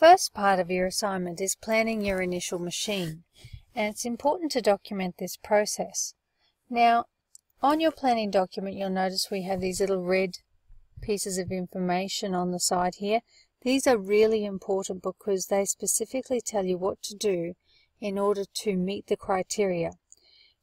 first part of your assignment is planning your initial machine, and it's important to document this process. Now, on your planning document, you'll notice we have these little red pieces of information on the side here. These are really important because they specifically tell you what to do in order to meet the criteria.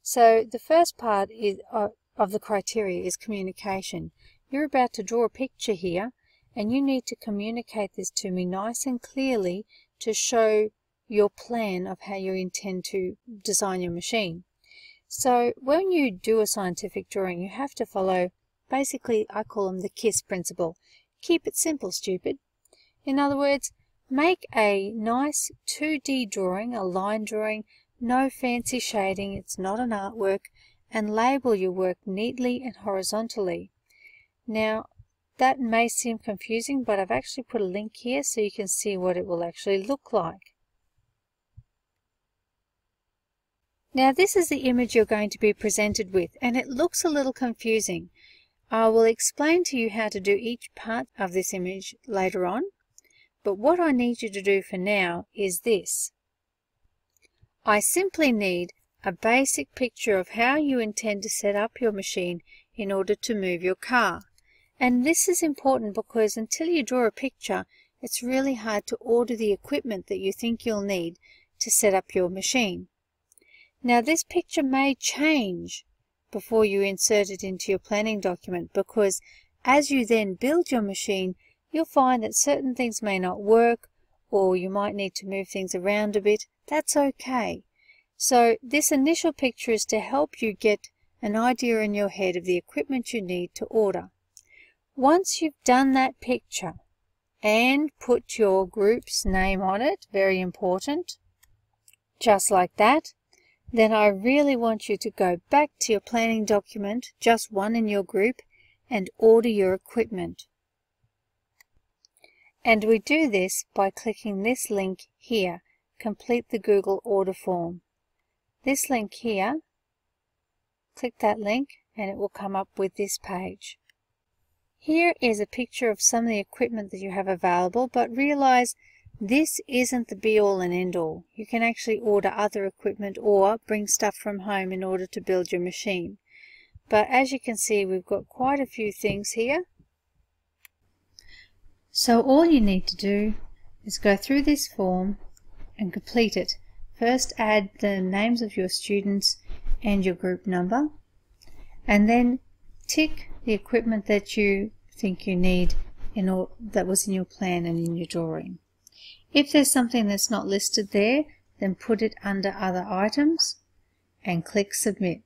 So the first part is, uh, of the criteria is communication. You're about to draw a picture here and you need to communicate this to me nice and clearly to show your plan of how you intend to design your machine. So when you do a scientific drawing, you have to follow, basically, I call them the KISS principle. Keep it simple, stupid. In other words, make a nice 2D drawing, a line drawing, no fancy shading, it's not an artwork, and label your work neatly and horizontally. Now, that may seem confusing, but I've actually put a link here so you can see what it will actually look like. Now this is the image you're going to be presented with, and it looks a little confusing. I will explain to you how to do each part of this image later on, but what I need you to do for now is this. I simply need a basic picture of how you intend to set up your machine in order to move your car. And this is important because until you draw a picture, it's really hard to order the equipment that you think you'll need to set up your machine. Now this picture may change before you insert it into your planning document because as you then build your machine, you'll find that certain things may not work or you might need to move things around a bit. That's okay. So this initial picture is to help you get an idea in your head of the equipment you need to order. Once you've done that picture and put your group's name on it, very important, just like that, then I really want you to go back to your planning document, just one in your group, and order your equipment. And we do this by clicking this link here, complete the Google order form. This link here, click that link and it will come up with this page. Here is a picture of some of the equipment that you have available, but realize this isn't the be-all and end-all. You can actually order other equipment or bring stuff from home in order to build your machine. But as you can see, we've got quite a few things here. So all you need to do is go through this form and complete it. First add the names of your students and your group number, and then tick the equipment that you think you need in all, that was in your plan and in your drawing. If there's something that's not listed there, then put it under other items and click submit.